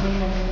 Amen.